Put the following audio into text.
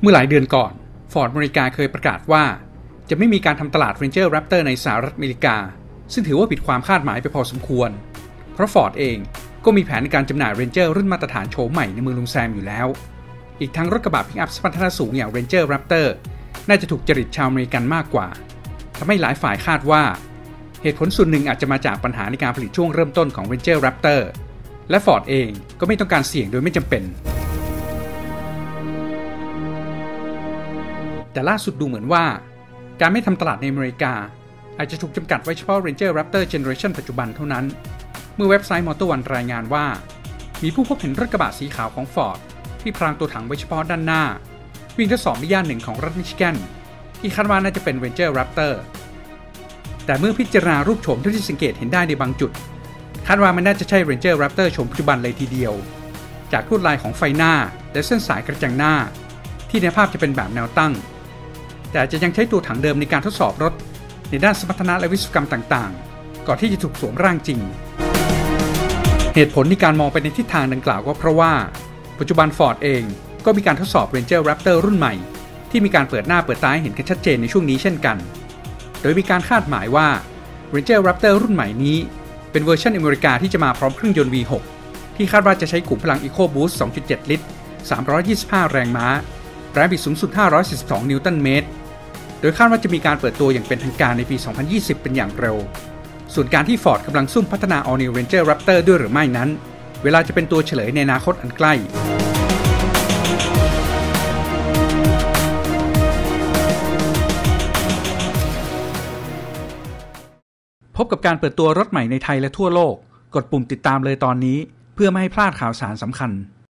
เมื่อหลายเดือนก่อนฟอร์ดอเมริกาเคยประกาศว่า จะไม่มีการทำตลาด Ranger Raptor ในสหรัฐอเมริกา ซึ่งถือว่าผิดความคาดหมายไปพอสมควร เพราะฟอร์ดเองก็มีแผนในการจำหน่าย Ranger รุ่นมาตรฐานโฉมใหม่ในเมืองลุงแซมอยู่แล้ว อีกทั้งรถกระบะพิกอัพสมรรถนะสูงอย่าง Ranger Raptor น่าจะถูกจริตชาวอเมริกันมากกว่าทำให้หลายฝ่ายคาดว่า เหตุผลส่วนหนึ่งอาจจะมาจากปัญหาในการผลิตช่วงเริ่มต้นของ Ranger Raptor และ Ford เองก็ไม่ต้องการเสี่ยงโดยไม่จำเป็น แต่ล่าสุดดูเหมือนว่า การไม่ทำตลาดในอเมริกา อาจจะถูกจำกัดไว้เฉพาะ Ranger Raptor Generation ปัจจุบันเท่านั้น เมื่อเว็บไซต์ Motor One รายงานว่า มีผู้พบเห็นรถกระบะสีขาวของ Ford ที่พรางตัวถังไว้เฉพาะด้านหน้า วิ่งทดสอบในย่านหนึ่งของรัฐมิชิแกนที่คาดว่าน่าจะเป็น Ranger Raptor แต่เมื่อพิจารณารูปโฉมที่สังเกตเห็นได้ในบางจุดคาดว่ามันน่าจะใช่ Ranger Raptor โฉมปัจจุบันเลยทีเดียว จากลวดลายของไฟหน้าและเส้นสายกระจังหน้า ที่ในภาพจะเป็นแบบแนวตั้ง แต่จะยังใช้ตัวถังเดิมในการทดสอบรถ ในด้านสมรรถนะและวิศวกรรมต่างๆ ก่อนที่จะถูกสวมร่างจริง เหตุผลในการมองไปในทิศทางดังกล่าวก็เพราะว่า ปัจจุบัน Ford เองก็มีการทดสอบ Ranger Raptor รุ่นใหม่ ที่มีการเปิดหน้าเปิดตาให้เห็นกันชัดเจนในช่วงนี้เช่นกัน โดยมีการคาดหมายว่า Ranger Raptor รุ่นใหม่นี้ เป็นเวอร์ชันอเมริกาที่จะมาพร้อมเครื่องยนต์ V6 ที่คาดว่าจะใช้กลุ่มพลัง EcoBoost 2.7 ลิตร 325 แรงม้า แรงบิดสูงสุด 542 นิวตันเมตร โดยคาดว่าจะมีการเปิดตัวอย่างเป็นทางการในปี 2020 เป็นอย่างเร็ว ส่วนการที่ Ford กำลังซุ่มพัฒนา All New Ranger Raptor ด้วยหรือไม่นั้น เวลาจะเป็นตัวเฉลยในอนาคตอันใกล้พบกับการเปิดตัวรถใหม่ในไทยและทั่วโลก กดปุ่มติดตามเลยตอนนี้ เพื่อไม่ให้พลาดข่าวสารสำคัญ